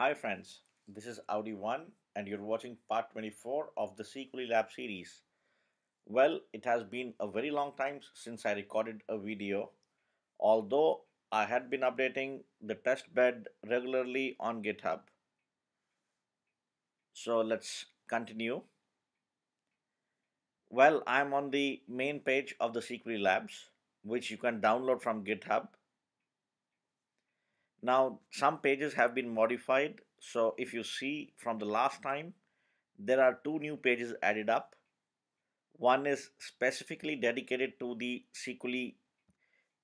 Hi friends, this is Audi1 and you're watching part 24 of the SQLi Lab series. Well, it has been a very long time since I recorded a video, although I had been updating the test bed regularly on GitHub. So let's continue. Well, I'm on the main page of the SQLi Labs, which you can download from GitHub now some pages have been modified. So if you see from the last time, there are two new pages added up. One is specifically dedicated to the SQLi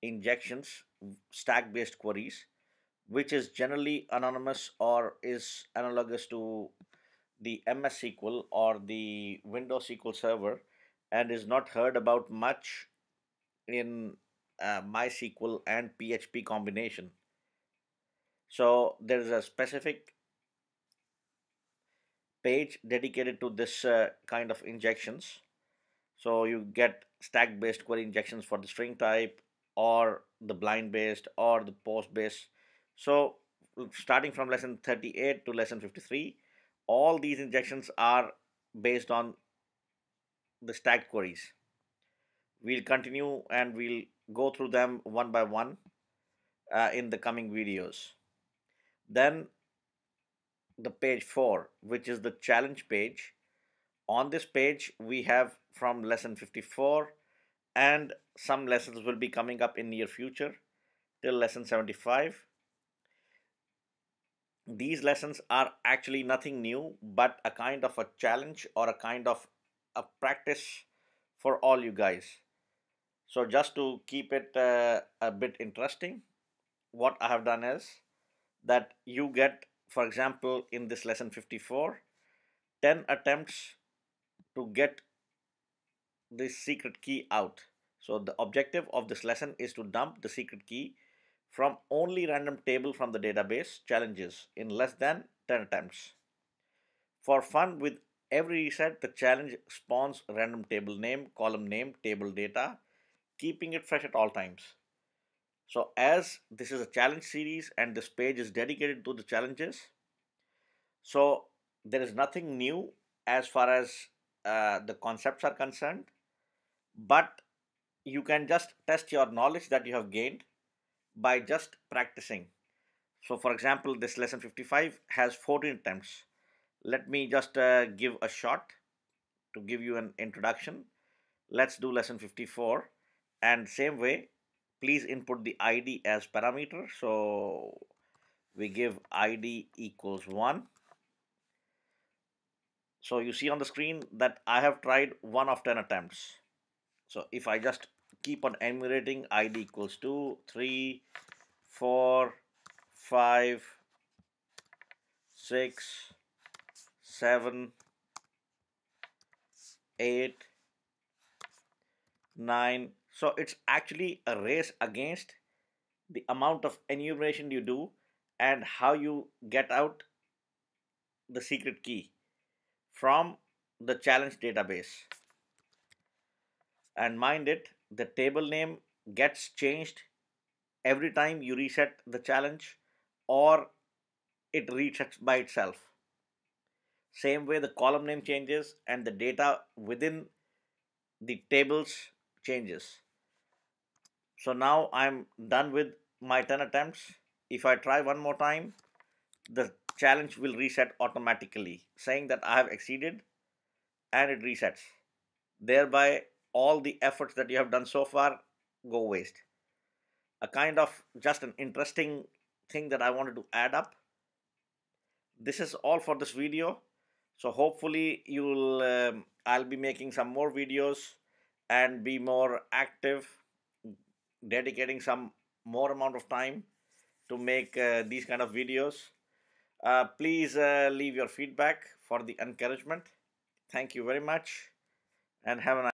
injections, stack based queries, which is generally anonymous or is analogous to the MS SQL or the Windows SQL Server and is not heard about much in uh, MySQL and PHP combination. So there is a specific page dedicated to this uh, kind of injections. So you get stack based query injections for the string type or the blind based or the post based. So starting from lesson 38 to lesson 53, all these injections are based on the stack queries. We'll continue and we'll go through them one by one uh, in the coming videos. Then the page 4 which is the challenge page. On this page we have from lesson 54 and some lessons will be coming up in near future till lesson 75. These lessons are actually nothing new but a kind of a challenge or a kind of a practice for all you guys. So just to keep it uh, a bit interesting, what I have done is that you get, for example, in this lesson 54, 10 attempts to get this secret key out. So the objective of this lesson is to dump the secret key from only random table from the database challenges in less than 10 attempts. For fun with every reset, the challenge spawns random table name, column name, table data, keeping it fresh at all times. So as this is a challenge series and this page is dedicated to the challenges, so there is nothing new as far as uh, the concepts are concerned, but you can just test your knowledge that you have gained by just practicing. So for example, this lesson 55 has 14 attempts. Let me just uh, give a shot to give you an introduction. Let's do lesson 54 and same way please input the id as parameter. So we give id equals 1 so you see on the screen that I have tried 1 of 10 attempts. So if I just keep on enumerating id equals 2 3 4 5 6 7 8 9 so it's actually a race against the amount of enumeration you do and how you get out the secret key from the challenge database. And mind it, the table name gets changed every time you reset the challenge or it resets by itself. Same way the column name changes and the data within the tables changes. So now I'm done with my 10 attempts. If I try one more time, the challenge will reset automatically, saying that I have exceeded and it resets. Thereby, all the efforts that you have done so far go waste. A kind of just an interesting thing that I wanted to add up. This is all for this video. So hopefully you'll um, I'll be making some more videos and be more active dedicating some more amount of time to make uh, these kind of videos. Uh, please uh, leave your feedback for the encouragement. Thank you very much and have a nice